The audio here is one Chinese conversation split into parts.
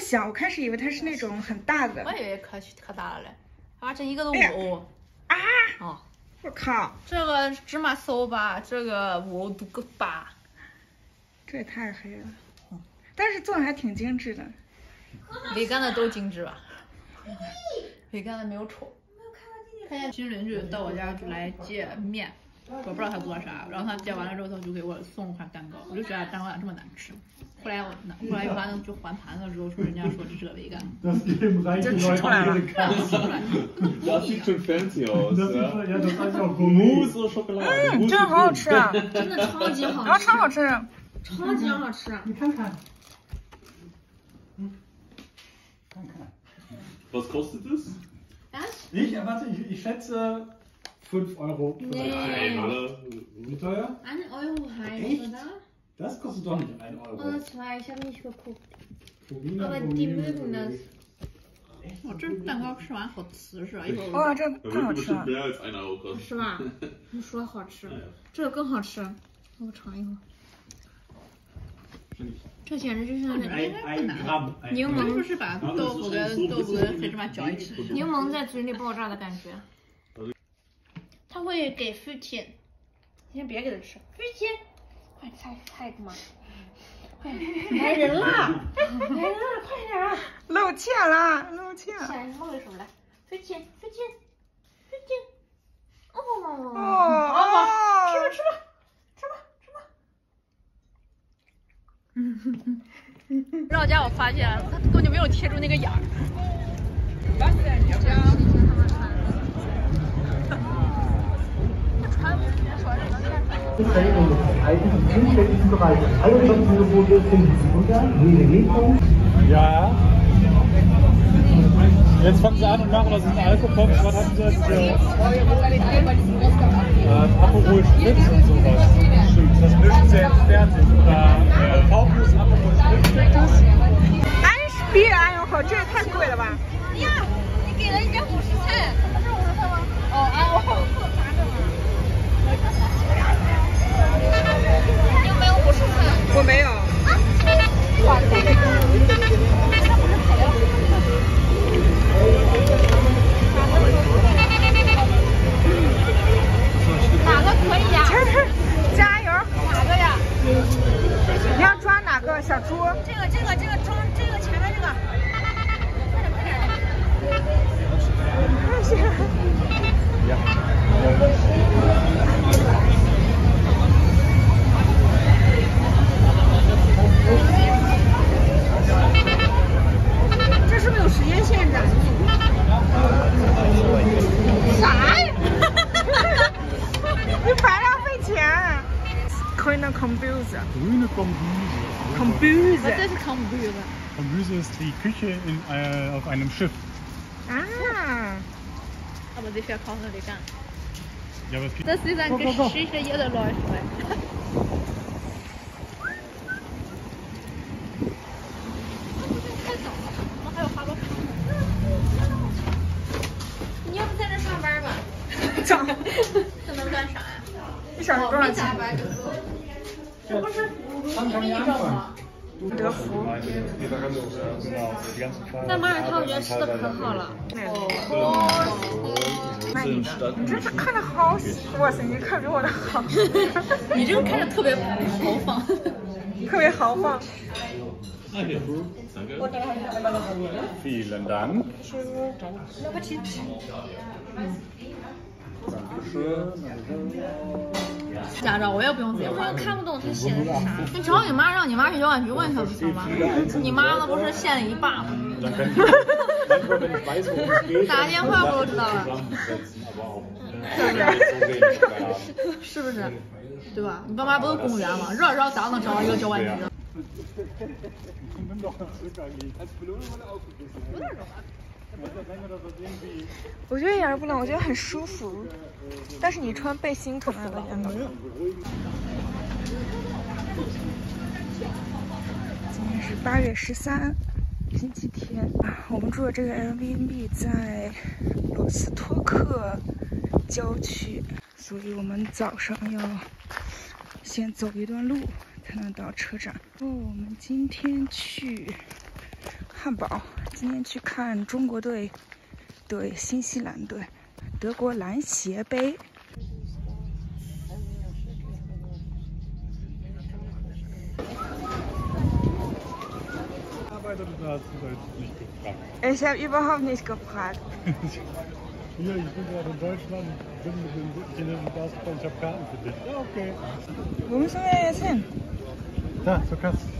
小，我开始以为它是那种很大的。我以为可可大了嘞，啊，这一个都五欧。啊！哦，我靠，这个芝麻四欧八，这个五欧个八。这也太黑了。但是做的还挺精致的。维干的都精致吧？维干的没有丑。看见新邻居到我家来借面，我不知道他做啥，然后他接完了之后，他就给我送了块蛋糕，我就觉得蛋糕咋这么难吃？后来我后来完了就还盘子的时候，说人家说这是个维干，这吃出来了，吃出来了。嗯，真的好好吃，啊，真的超级好吃，然后超好吃，超级好吃，你看看。Was kostet das? Ich erwarte, ich, ich schätze. 5 Euro. Nee. Alle. Wie teuer? Ein Euro heißt, oder? Das kostet doch nicht 1 Euro. Oder zwei, ich habe nicht geguckt. Purina, Aber Purina, die mögen das. Purina. 我这蛋糕吃完好瓷实啊，一会儿哇，这更好吃了 1. 是吧？你说好吃这个更好吃，我尝一口。这简直就是那柠.是不檬是把豆腐跟豆腐跟黑芝麻搅一起？柠檬在嘴里爆炸的感觉。他会给 fifteen，先别给他吃，fifteen，快猜猜个嘛，快来人了，来人了，快点儿！露怯了，露怯。下一冒个手来，fifteen fifteen fifteen，哦，哦哦，吃吧吃吧吃吧吃吧。到 家我发现他根本就没有贴住那个眼儿。Eigentlich im vielfältigen Bereich. Alle Jobangebote finden Sie unter www. Ja. Jetzt fangen sie an und machen das in Alkopops. Was hatten sie jetzt? Äh, äh, Aperol Spritz und sowas. Stimmt. Das mischen sie jetzt fertig. Oder äh, V-Plus Aperol Spritz steckt das. 安比哎呦靠，这也太贵了吧！呀，你给了人家五十菜，这是五十菜吗？哦， 我没有。哪个可以呀？加油！哪个呀？你要抓哪个小猪？这个，这个，这个中，这个前面这个。快点，快点。这是不是有时间限制啊？啥呀？你白浪费钱。Grüne Kombüse。Grüne Kombüse. Kombüse。这是康布的。Kombüse ist die Küche in, äh, auf einem Schiff. 啊，Aber wie viel kostet die ganz? Ja, aber es gibt Das ist eine Geschichte, jeder läuft weg. 太早了，我们还有滑板场。你要不在这上班吧？涨。这能干啥呀？一小时多少钱？加班。这不是刚刚安放。德芙。那马尔他，我觉得吃的可好了。卖你的，你这是看着好，哇塞，你看比我的好，你这个看着特别豪放。特别豪放。驾照我也不用自己换，看不懂他写的是啥。你找你妈，让你妈去交管局问一下不行吗？你妈那不是县里一霸吗？打个电话不就知道了？是不是？对吧？你爸妈不是公务员吗？绕热绕咋能找到一个交管局呢？有点。我觉得一点都不冷，我觉得很舒服。但是你穿背心可能有点冷。今天是八月十三，星期天啊。我们住的这个 M V N B 在罗斯托克郊区，所以我们早上要先走一段路才能到车站。哦，我们今天去汉堡。今天去看中国队对新西兰队，德国篮协杯。Ich habe überhaupt nicht gefragt. Hier, ich bin gerade in Deutschland, bin mit dem chinesischen Basketball, ich habe Karten für dich. Ja, okay. Wo müssen wir jetzt hin? Da, zur Kasse.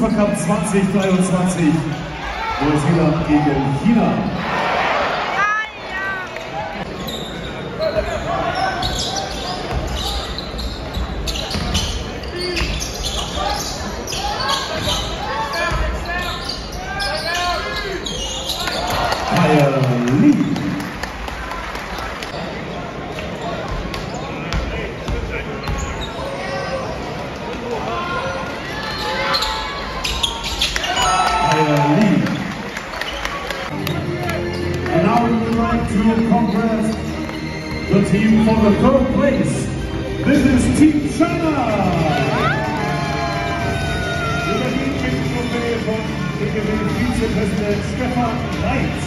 Supercup 2023. Neuseeland gegen China. Place. This is Team China. Über die Kindertrophy von DGW Vizepräsident Stefan Reitz.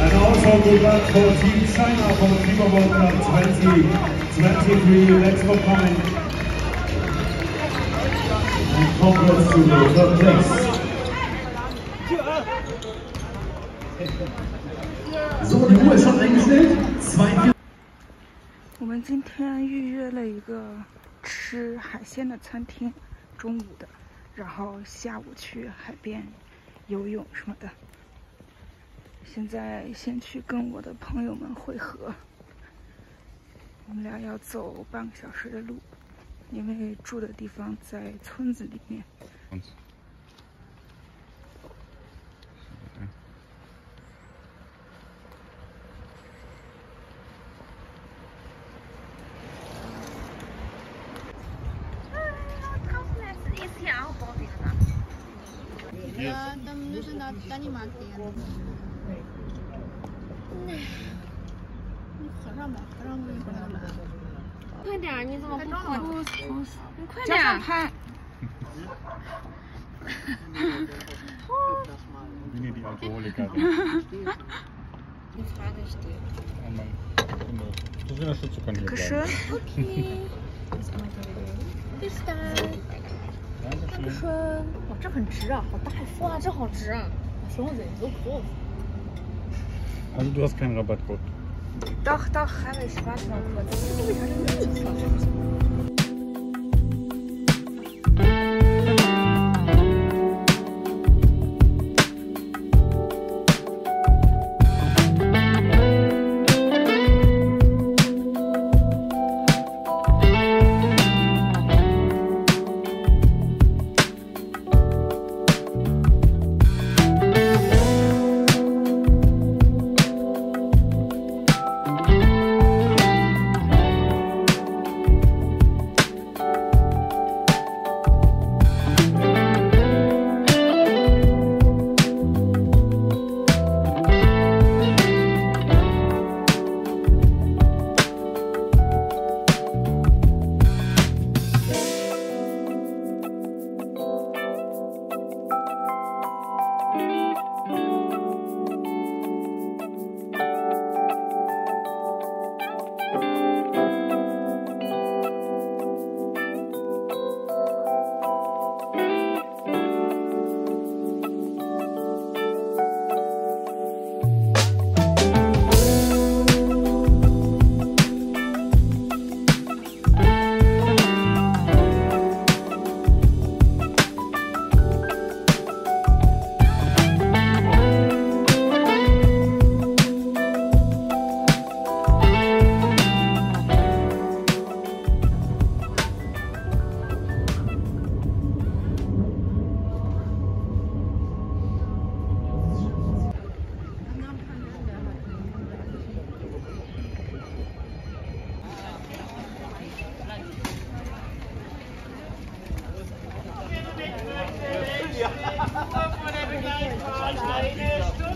And also good luck for Team 我们今天预约了一个吃海鲜的餐厅，中午的，然后下午去海边游泳什么的。现在先去跟我的朋友们会合，我们俩要走半个小时的路，因为住的地方在村子里面。呃 Ja, dann müssen da Dänemark gehen. 你合上快点，你怎么不快？你快加点拍 die Frage steht. Das ist ja schon zu können 可是 Bis dann. Dankeschön. 哇，这很直啊，好大呀！哇，这好直啊！熊子都哭。Also du hast keinen Rabattcode. Doch doch habe ich warte mal kurz。Willst du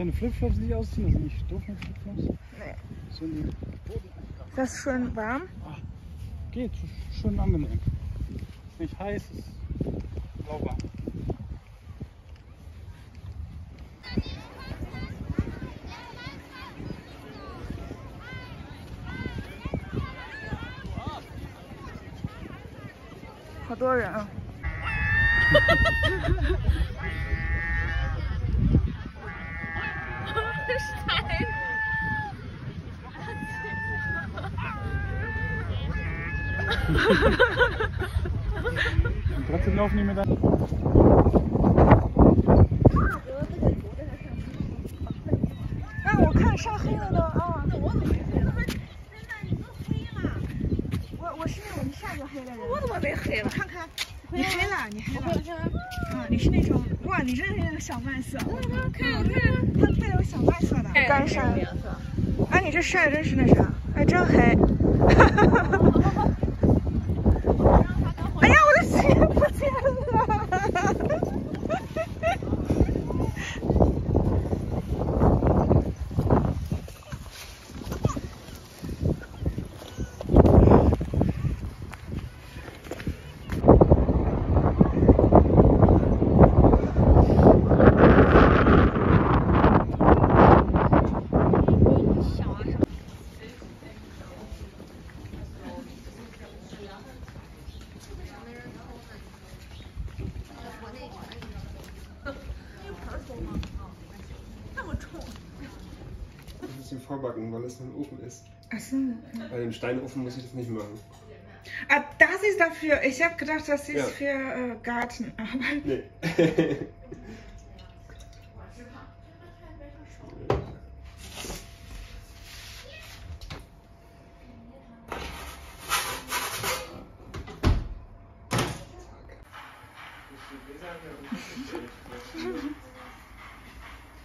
deine Flipflops nicht ausziehen? Das nicht doof mit Flipflops? Nee. So ist das schön warm? Ach, geht, schön angenehm. Nicht heiß, ist lauwarm. How do? 小麦色的干晒。哎，你这晒的真是那啥，哎，真黑。das so ein Ofen ist. Ach so. Bei dem Steinofen muss ich das nicht machen. Ah, das ist dafür. Ich habe gedacht, das ist ja. für äh, Gartenarbeit. Nee.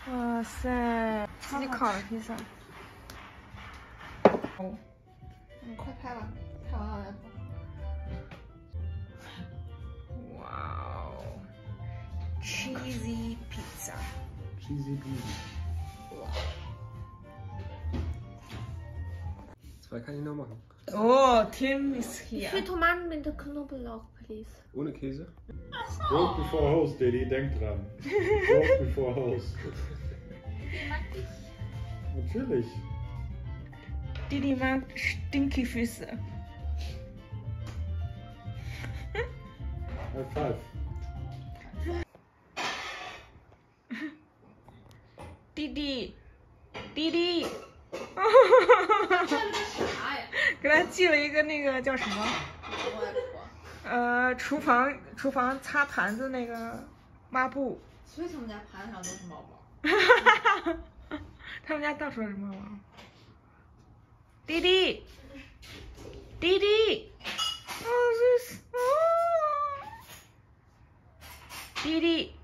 Wow, Silikon, wie gesagt. 己烤的披萨。你快拍吧，拍完了再走。哇哦，cheesy pizza。 Cheesy peasy. Zwei kann ich noch machen. Oh, Tim ist hier. Für Tomaten mit Knoblauch, please. Ohne Käse. Broke before host, Daddy, denk dran. Broke before host. Natürlich. Didi mag stinky face High five. Didi，弟弟，啥呀？给他寄了一个那个叫什么？呃，厨房厨房擦盘子那个抹布。所以他们家盘子上都是猫毛。他们家到处都是猫毛。弟弟，弟弟，哦，这是哦，弟弟，